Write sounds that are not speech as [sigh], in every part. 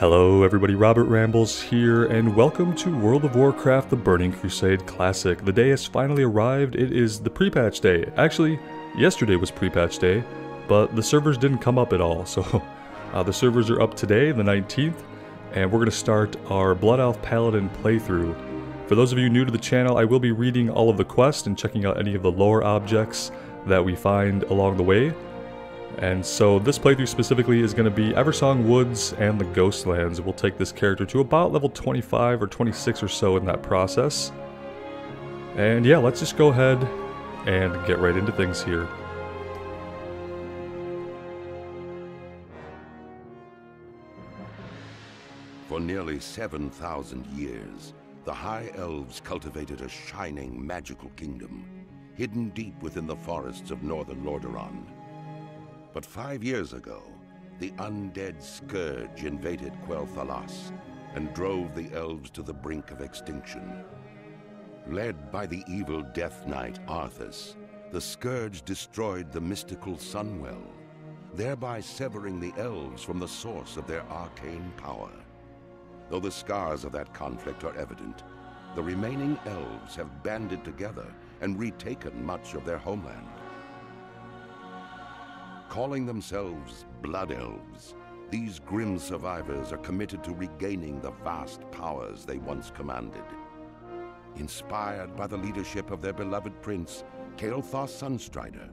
Hello, everybody. Robert Rambles here, and welcome to World of Warcraft The Burning Crusade Classic. The day has finally arrived. It is the pre patch day. Actually, yesterday was pre patch day, but the servers didn't come up at all. [laughs] So, uh, the servers are up today, the 19th, and we're going to start our Blood Elf Paladin playthrough. For those of you new to the channel, I will be reading all of the quests and checking out any of the lore objects that we find along the way. And so this playthrough specifically is going to be Eversong Woods and the Ghostlands. We'll take this character to about level 25 or 26 or so in that process. And yeah, let's just go ahead and get right into things here. For nearly 7,000 years, the High Elves cultivated a shining, magical kingdom, hidden deep within the forests of northern Lordaeron. But five years ago, the undead Scourge invaded Quel'Thalas and drove the elves to the brink of extinction. Led by the evil Death Knight Arthas, the Scourge destroyed the mystical Sunwell, thereby severing the elves from the source of their arcane power. Though the scars of that conflict are evident, the remaining elves have banded together and retaken much of their homeland. Calling themselves Blood Elves, these grim survivors are committed to regaining the vast powers they once commanded. Inspired by the leadership of their beloved prince, Kael'thas Sunstrider,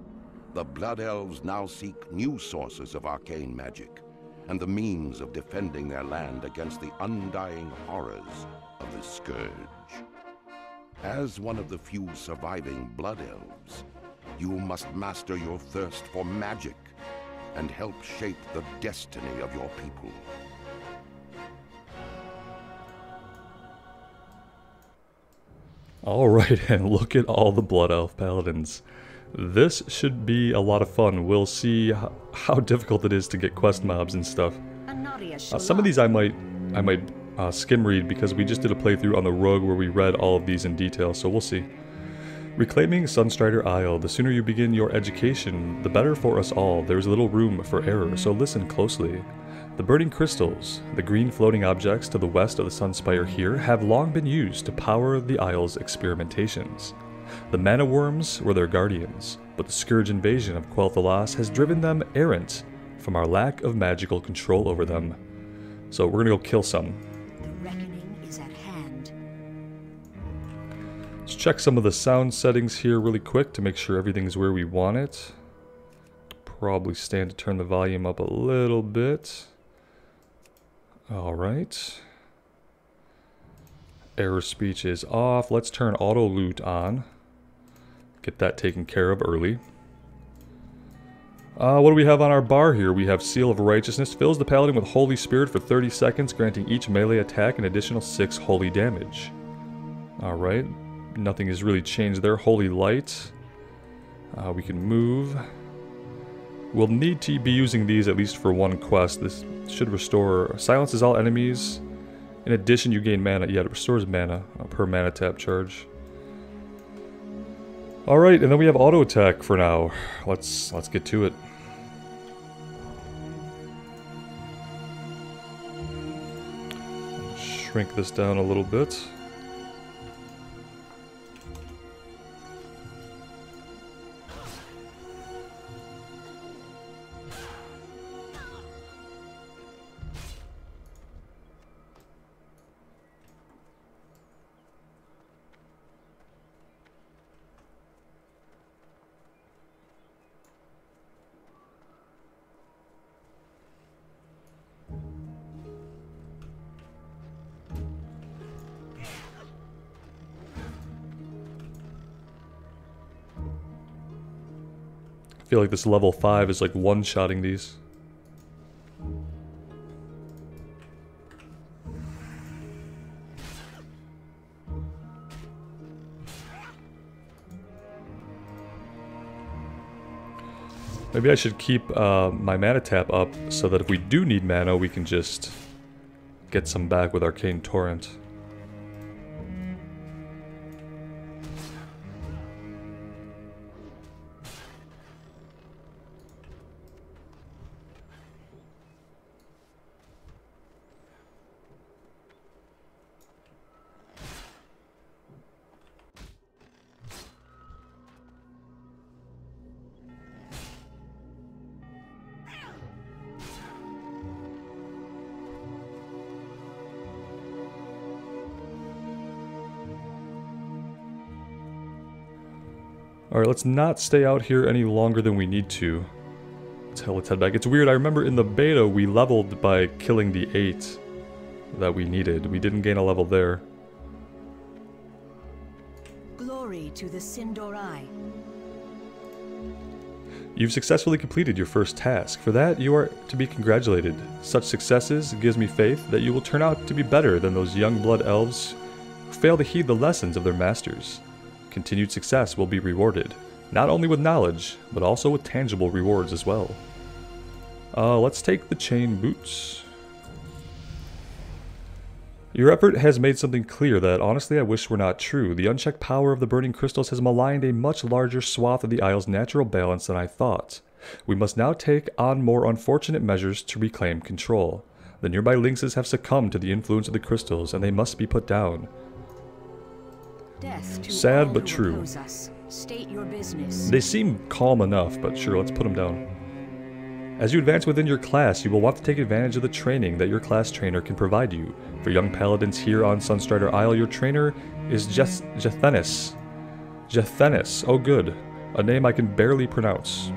the Blood Elves now seek new sources of arcane magic and the means of defending their land against the undying horrors of the Scourge. As one of the few surviving Blood Elves, you must master your thirst for magic and help shape the destiny of your people. Alright, [laughs] and look at all the Blood Elf Paladins. This should be a lot of fun. We'll see how difficult it is to get quest mobs and stuff. Uh, some of these I might I might uh, skim read because we just did a playthrough on the Rogue where we read all of these in detail, so we'll see. Reclaiming Sunstrider Isle. The sooner you begin your education, the better for us all. There is little room for error, so listen closely. The burning crystals, the green floating objects to the west of the Sunspire here, have long been used to power the Isle's experimentations. The mana worms were their guardians, but the Scourge invasion of Quel'Thalas has driven them errant from our lack of magical control over them. So we're gonna go kill some. Let's check some of the sound settings here really quick to make sure everything's where we want it. Probably stand to turn the volume up a little bit. Alright. Error speech is off. Let's turn auto loot on. Get that taken care of early. Uh, what do we have on our bar here? We have Seal of Righteousness. Fills the Paladin with Holy Spirit for 30 seconds, granting each melee attack an additional 6 holy damage. Alright nothing has really changed there. Holy Light. Uh, we can move. We'll need to be using these at least for one quest. This should restore... Silences all enemies. In addition, you gain mana. Yeah, it restores mana uh, per mana tap charge. Alright, and then we have auto attack for now. Let's let's get to it. Shrink this down a little bit. Feel like this level 5 is like one-shotting these. Maybe I should keep uh, my mana tap up so that if we do need mana, we can just get some back with Arcane Torrent. Let's not stay out here any longer than we need to. Let's, head, let's head back. It's weird, I remember in the beta we leveled by killing the 8 that we needed. We didn't gain a level there. Glory to the Sin'dorei. You've successfully completed your first task. For that, you are to be congratulated. Such successes gives me faith that you will turn out to be better than those young blood elves who fail to heed the lessons of their masters continued success will be rewarded, not only with knowledge, but also with tangible rewards as well. Uh, let's take the chain boots. Your effort has made something clear that honestly I wish were not true. The unchecked power of the burning crystals has maligned a much larger swath of the Isle's natural balance than I thought. We must now take on more unfortunate measures to reclaim control. The nearby lynxes have succumbed to the influence of the crystals, and they must be put down. Sad but true. They seem calm enough, but sure, let's put them down. As you advance within your class, you will want to take advantage of the training that your class trainer can provide you. For young paladins here on Sunstrider Isle, your trainer is Jeth. Jethenis, oh good, a name I can barely pronounce.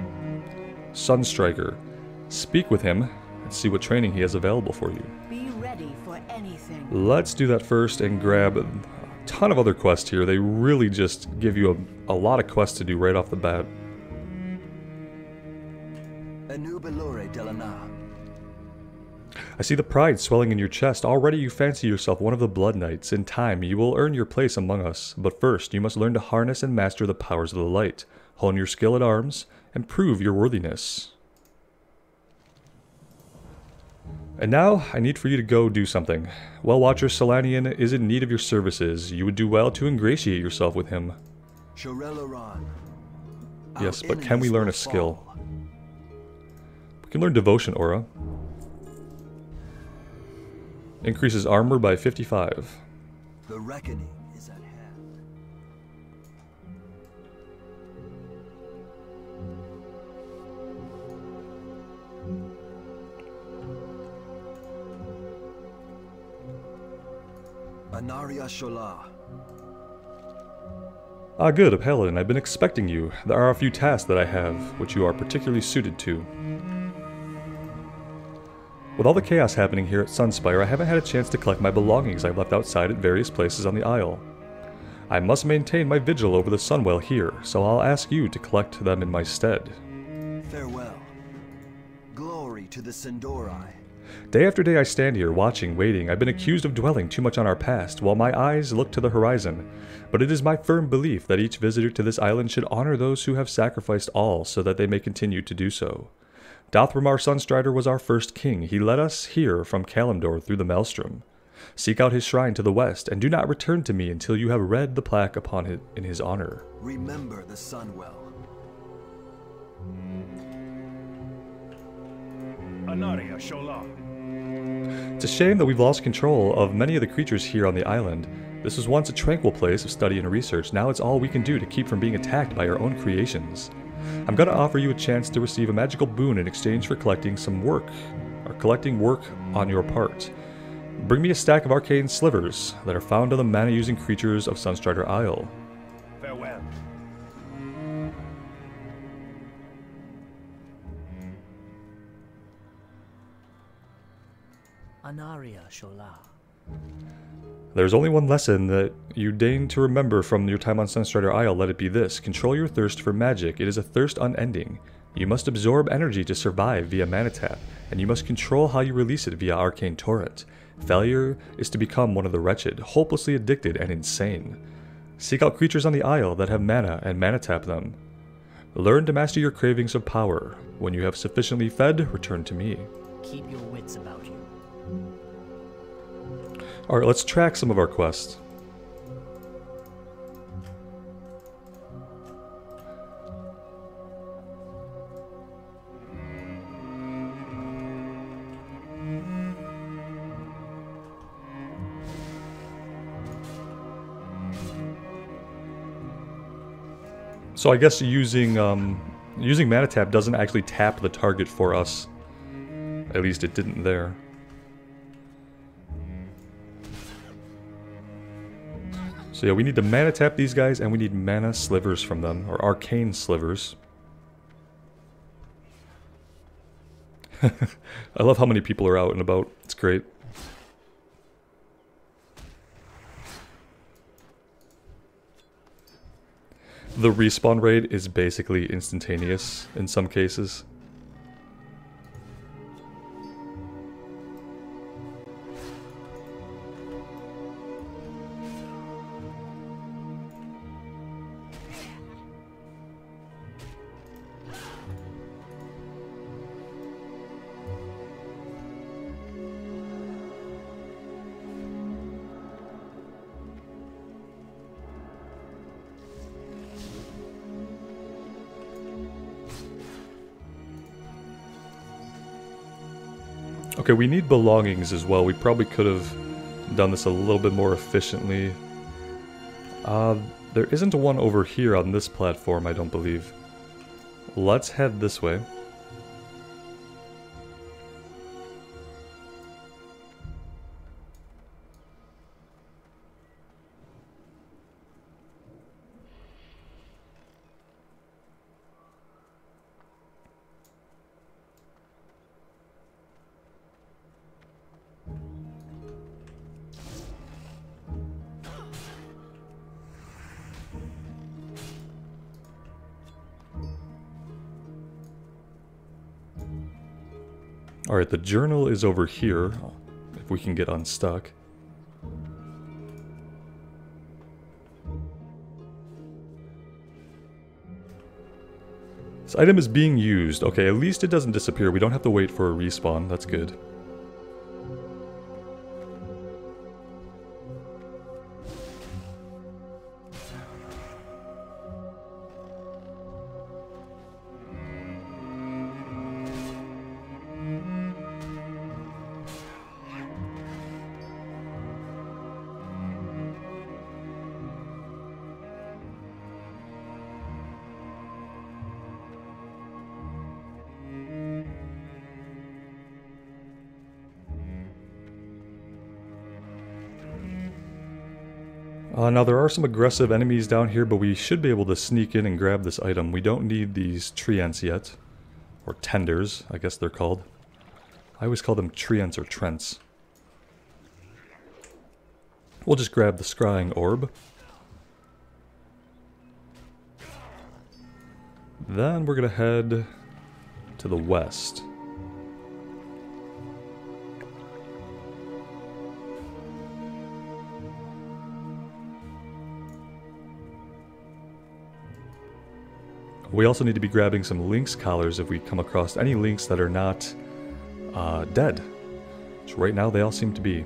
Sunstriker. Speak with him and see what training he has available for you. Be ready for anything. Let's do that first and grab ton of other quests here. They really just give you a, a lot of quests to do right off the bat. I see the pride swelling in your chest. Already you fancy yourself one of the Blood Knights. In time, you will earn your place among us. But first, you must learn to harness and master the powers of the light, hone your skill at arms, and prove your worthiness. And now, I need for you to go do something. Well Watcher Solanian is in need of your services. You would do well to ingratiate yourself with him. Yes, but can we learn a skill? We can learn Devotion Aura. Increases armor by 55. The reckoning Anaria Shola. Ah good, a paladin. I've been expecting you. There are a few tasks that I have, which you are particularly suited to. With all the chaos happening here at Sunspire, I haven't had a chance to collect my belongings I've left outside at various places on the Isle. I must maintain my vigil over the Sunwell here, so I'll ask you to collect them in my stead. Farewell. Glory to the Sin'dorei. Day after day I stand here, watching, waiting. I've been accused of dwelling too much on our past, while my eyes look to the horizon. But it is my firm belief that each visitor to this island should honor those who have sacrificed all so that they may continue to do so. Dath'Remar Sunstrider was our first king. He led us here from Kalimdor through the Maelstrom. Seek out his shrine to the west, and do not return to me until you have read the plaque upon it in his honor. Remember the Sunwell. Anaria Shola. It's a shame that we've lost control of many of the creatures here on the island. This was once a tranquil place of study and research, now it's all we can do to keep from being attacked by our own creations. I'm gonna offer you a chance to receive a magical boon in exchange for collecting some work, or collecting work on your part. Bring me a stack of arcane slivers that are found on the mana-using creatures of Sunstrider Isle. Anaria Shola. There's only one lesson that you deign to remember from your time on Sunstrider Isle, let it be this. Control your thirst for magic. It is a thirst unending. You must absorb energy to survive via mana tap, and you must control how you release it via arcane torrent. Failure is to become one of the wretched, hopelessly addicted, and insane. Seek out creatures on the Isle that have mana and mana tap them. Learn to master your cravings of power. When you have sufficiently fed, return to me. Keep your wits about. Alright, let's track some of our quests. So I guess using um, using mana tap doesn't actually tap the target for us. At least it didn't there. So yeah, we need to mana tap these guys, and we need mana slivers from them, or arcane slivers. [laughs] I love how many people are out and about. It's great. The respawn rate is basically instantaneous in some cases. Okay, we need belongings as well. We probably could have done this a little bit more efficiently. Uh, there isn't one over here on this platform, I don't believe. Let's head this way. Alright, the journal is over here, hmm, if we can get unstuck. This item is being used. Okay, at least it doesn't disappear. We don't have to wait for a respawn. That's good. Uh, now there are some aggressive enemies down here, but we should be able to sneak in and grab this item. We don't need these treants yet. Or tenders, I guess they're called. I always call them treants or trents. We'll just grab the scrying orb. Then we're going to head to the west. We also need to be grabbing some lynx collars if we come across any lynx that are not uh, dead. Which right now they all seem to be.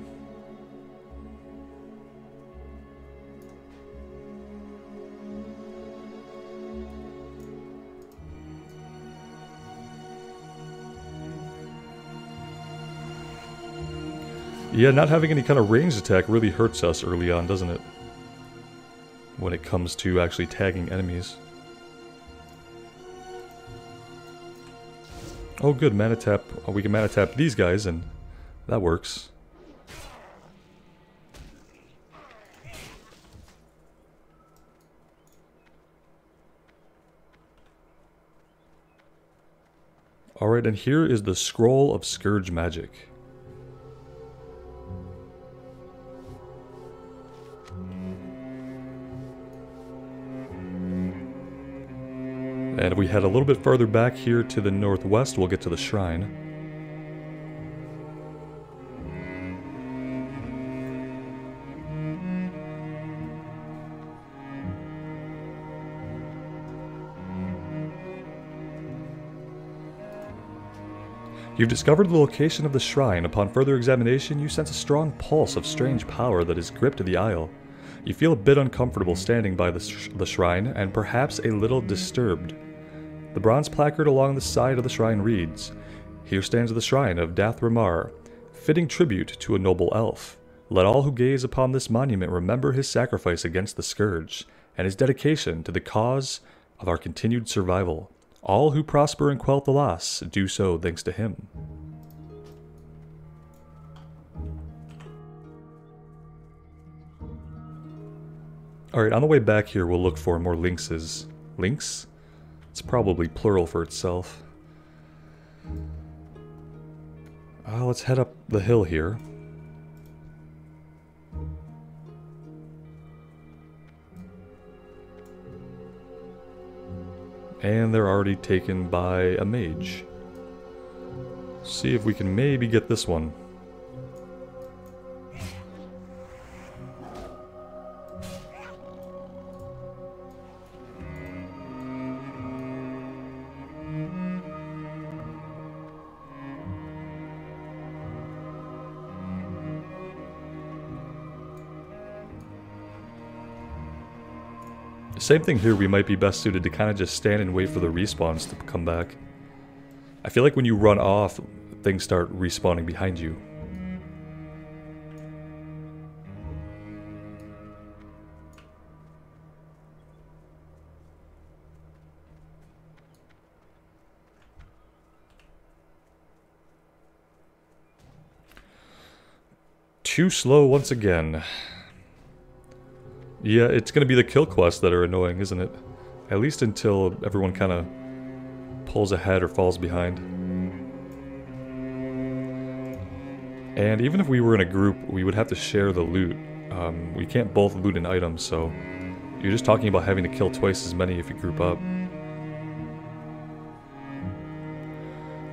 Yeah, not having any kind of ranged attack really hurts us early on, doesn't it? When it comes to actually tagging enemies. Oh good, mana tap. Oh, we can mana tap these guys and that works. Alright, and here is the Scroll of Scourge Magic. And if we head a little bit further back here to the northwest, we'll get to the shrine. You've discovered the location of the shrine. Upon further examination, you sense a strong pulse of strange power that has gripped the isle. You feel a bit uncomfortable standing by the, sh the shrine, and perhaps a little disturbed. The bronze placard along the side of the shrine reads, Here stands the shrine of Dath'Remar, fitting tribute to a noble elf. Let all who gaze upon this monument remember his sacrifice against the scourge, and his dedication to the cause of our continued survival. All who prosper and Quel'Thalas do so thanks to him. Alright, on the way back here, we'll look for more lynxes. Lynx? It's probably plural for itself. Uh, let's head up the hill here. And they're already taken by a mage. See if we can maybe get this one. Same thing here, we might be best suited to kind of just stand and wait for the respawns to come back. I feel like when you run off, things start respawning behind you. Too slow once again. Yeah, it's going to be the kill quests that are annoying, isn't it? At least until everyone kind of pulls ahead or falls behind. And even if we were in a group, we would have to share the loot. Um, we can't both loot an item, so you're just talking about having to kill twice as many if you group up.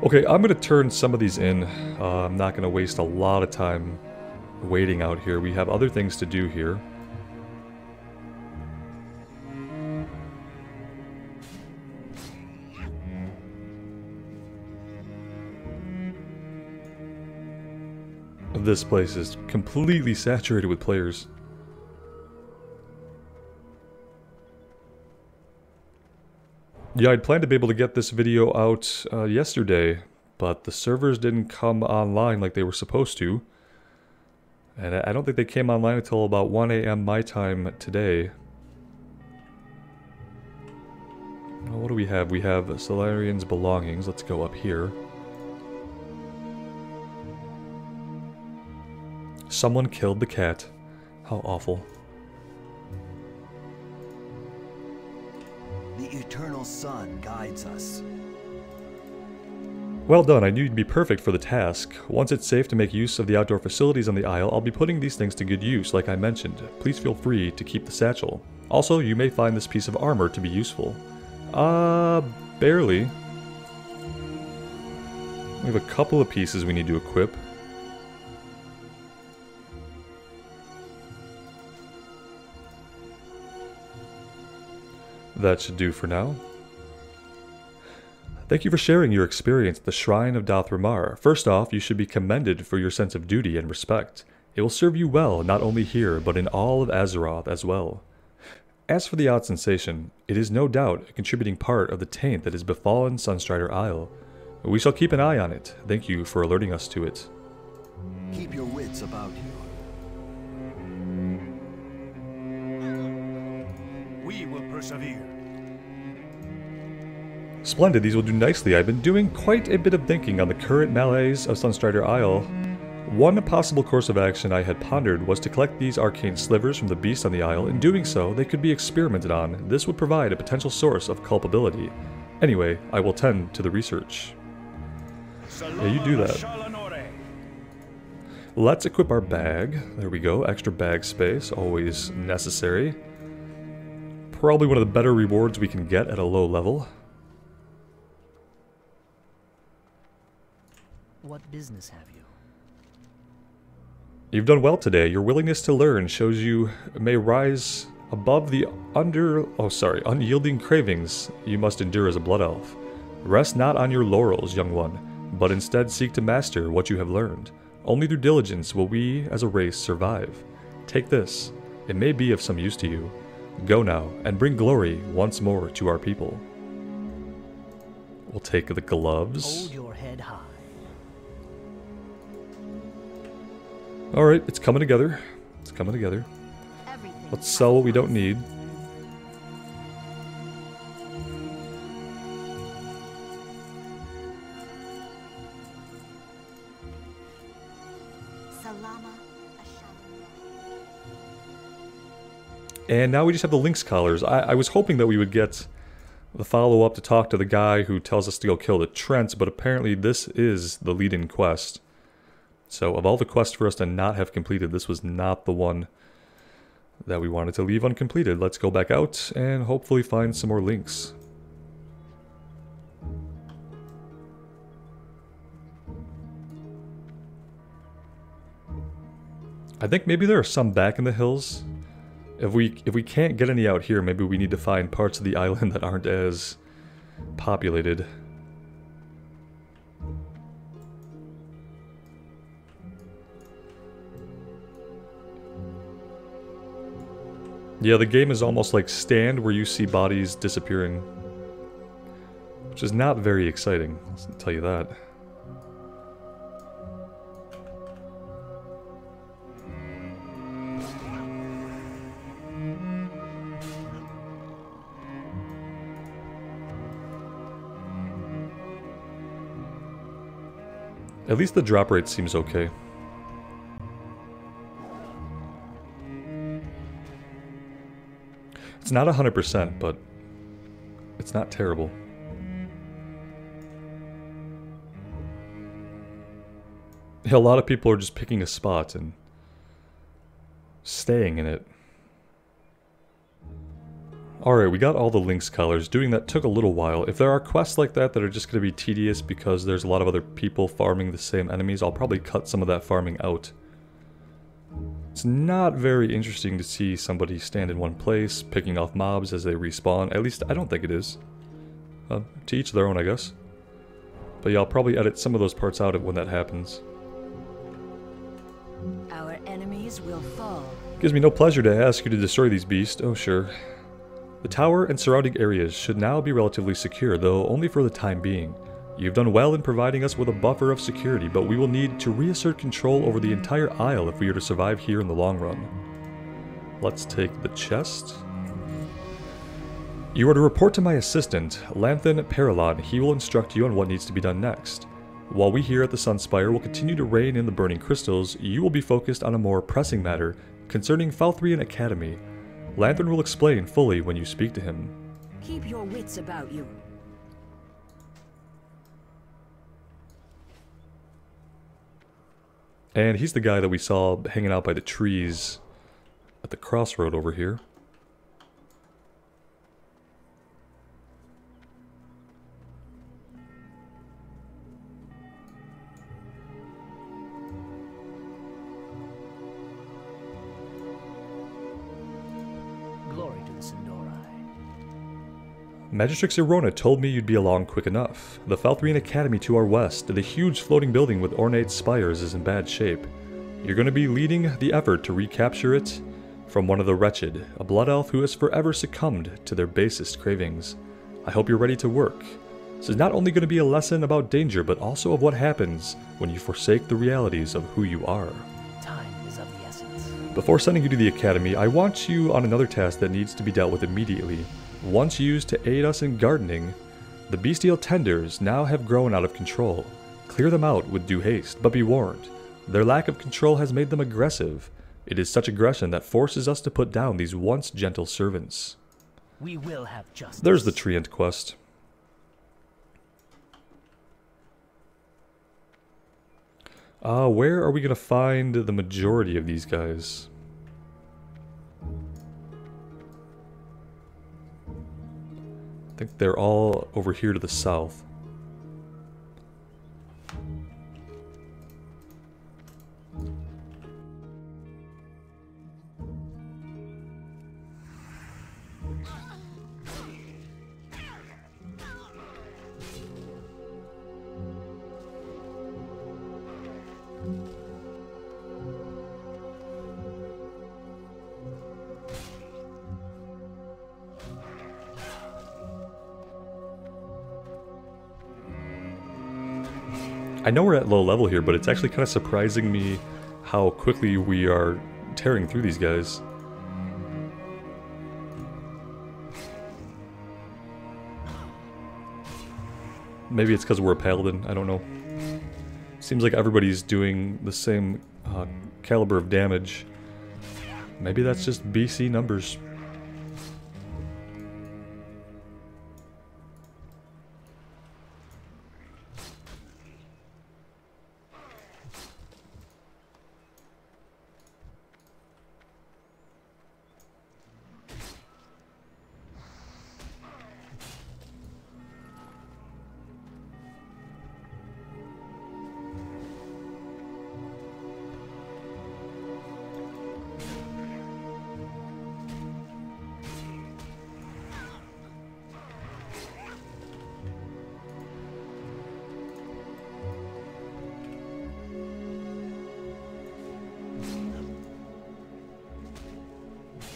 Okay, I'm going to turn some of these in. Uh, I'm not going to waste a lot of time waiting out here. We have other things to do here. This place is completely saturated with players. Yeah, I'd planned to be able to get this video out uh, yesterday, but the servers didn't come online like they were supposed to. And I don't think they came online until about 1 a.m. my time today. What do we have? We have Solanian's belongings. Let's go up here. Someone killed the cat. How awful. The eternal sun guides us. Well done, I knew you'd be perfect for the task. Once it's safe to make use of the outdoor facilities on the Isle, I'll be putting these things to good use, like I mentioned. Please feel free to keep the satchel. Also, you may find this piece of armor to be useful. Uh, barely. We have a couple of pieces we need to equip. That should do for now. Thank you for sharing your experience at the Shrine of Dath'Remar. First off, you should be commended for your sense of duty and respect. It will serve you well not only here, but in all of Azeroth as well. As for the odd sensation, it is no doubt a contributing part of the taint that has befallen Sunstrider Isle. We shall keep an eye on it. Thank you for alerting us to it. Keep your wits about you. We will persevere. Splendid, these will do nicely. I've been doing quite a bit of thinking on the current malaise of Sunstrider Isle. One possible course of action I had pondered was to collect these arcane slivers from the beast on the isle. In doing so, they could be experimented on. This would provide a potential source of culpability. Anyway, I will tend to the research. Yeah, you do that. Let's equip our bag. There we go. Extra bag space, always necessary. Probably one of the better rewards we can get at a low level. What business have you? You've done well today. Your willingness to learn shows you may rise above the under oh sorry, unyielding cravings you must endure as a blood elf. Rest not on your laurels, young one, but instead seek to master what you have learned. Only through diligence will we as a race survive. Take this. It may be of some use to you. Go now and bring glory once more to our people. We'll take the gloves. Alright, it's coming together. It's coming together. Let's sell what we don't need. And now we just have the Lynx collars. I, I was hoping that we would get the follow-up to talk to the guy who tells us to go kill the Trents, but apparently this is the lead-in quest. So of all the quests for us to not have completed, this was not the one that we wanted to leave uncompleted. Let's go back out and hopefully find some more lynx. I think maybe there are some back in the hills. If we if we can't get any out here, maybe we need to find parts of the island that aren't as populated. Yeah, the game is almost like Stand, where you see bodies disappearing. Which is not very exciting, I'll tell you that. At least the drop rate seems okay. It's not 100%, but it's not terrible. A lot of people are just picking a spot and staying in it. Alright, we got all the Lynx collars. Doing that took a little while. If there are quests like that that are just going to be tedious because there's a lot of other people farming the same enemies, I'll probably cut some of that farming out. It's not very interesting to see somebody stand in one place, picking off mobs as they respawn. At least, I don't think it is. Uh, to each their own, I guess. But yeah, I'll probably edit some of those parts out of when that happens. Our enemies will fall. Gives me no pleasure to ask you to destroy these beasts. Oh, sure. The tower and surrounding areas should now be relatively secure, though only for the time being. You've done well in providing us with a buffer of security, but we will need to reassert control over the entire isle if we are to survive here in the long run. Let's take the chest. You are to report to my assistant, Lanthan Perilon. He will instruct you on what needs to be done next. While we here at the Sunspire will continue to reign in the Burning Crystals, you will be focused on a more pressing matter concerning Falthrien Academy, Lanthan will explain fully when you speak to him. Keep your wits about you. And he's the guy that we saw hanging out by the trees at the crossroad over here. Magistrix Erona told me you'd be along quick enough. The Falthrien Academy to our west, the huge floating building with ornate spires is in bad shape. You're going to be leading the effort to recapture it from one of the wretched, a blood elf who has forever succumbed to their basest cravings. I hope you're ready to work. This is not only going to be a lesson about danger, but also of what happens when you forsake the realities of who you are. Time is of the essence. Before sending you to the academy, I want you on another task that needs to be dealt with immediately. Once used to aid us in gardening, the bestial tenders now have grown out of control. Clear them out with due haste, but be warned, their lack of control has made them aggressive. It is such aggression that forces us to put down these once gentle servants. We will have justice. There's the Treant quest. Uh, where are we going to find the majority of these guys? Think they're all over here to the south. I know we're at low level here, but it's actually kind of surprising me how quickly we are tearing through these guys. Maybe it's because we're a paladin, I don't know. Seems like everybody's doing the same uh, caliber of damage. Maybe that's just BC numbers.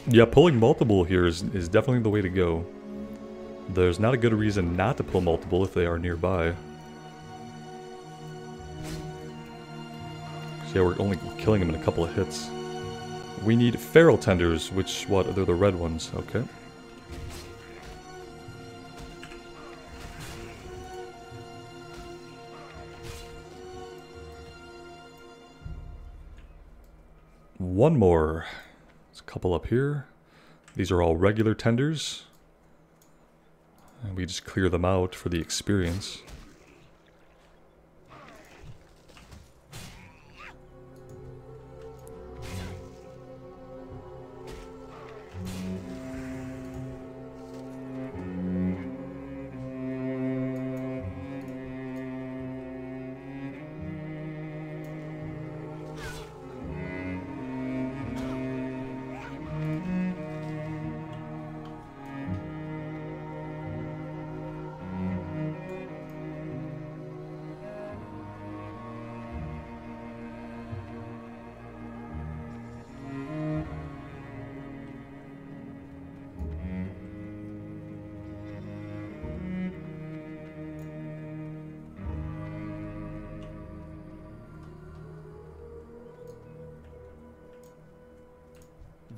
Yeah, pulling multiple here is, is definitely the way to go. There's not a good reason not to pull multiple if they are nearby. So yeah, we're only killing them in a couple of hits. We need feral tenders, which, what, they're the red ones, okay. One more. Couple up here. These are all regular tenders. And we just clear them out for the experience.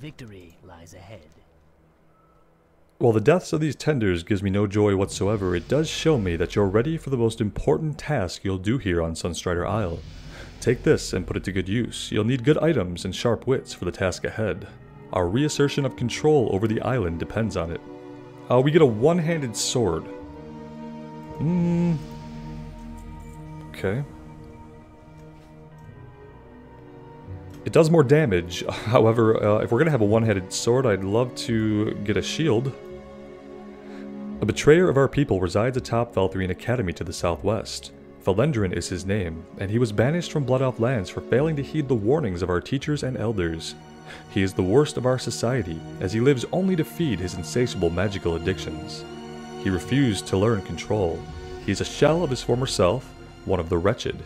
Victory lies ahead. While the deaths of these tenders gives me no joy whatsoever, it does show me that you're ready for the most important task you'll do here on Sunstrider Isle. Take this and put it to good use. You'll need good items and sharp wits for the task ahead. Our reassertion of control over the island depends on it. Uh, we get a one-handed sword. Hmm. Okay. It does more damage. [laughs] However, uh, if we're going to have a one-headed sword, I'd love to get a shield. A betrayer of our people resides atop Falthrien Academy to the southwest. Felendren is his name, and he was banished from Blood Elf lands for failing to heed the warnings of our teachers and elders. He is the worst of our society, as he lives only to feed his insatiable magical addictions. He refused to learn control. He is a shell of his former self, one of the wretched,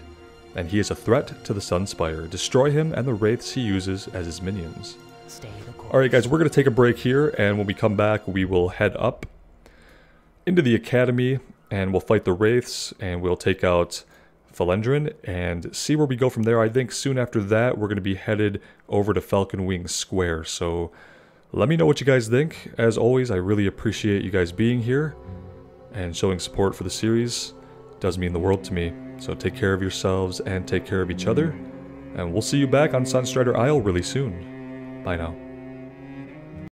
and he is a threat to the Sunspire. Destroy him and the wraiths he uses as his minions. Stay the course. Alright guys, we're going to take a break here, and when we come back, we will head up into the academy, and we'll fight the wraiths, and we'll take out Felendren, and see where we go from there. I think soon after that, we're going to be headed over to Falconwing Square, so let me know what you guys think. As always, I really appreciate you guys being here, and showing support for the series does mean the world to me. So take care of yourselves and take care of each other, and we'll see you back on Sunstrider Isle really soon. Bye now.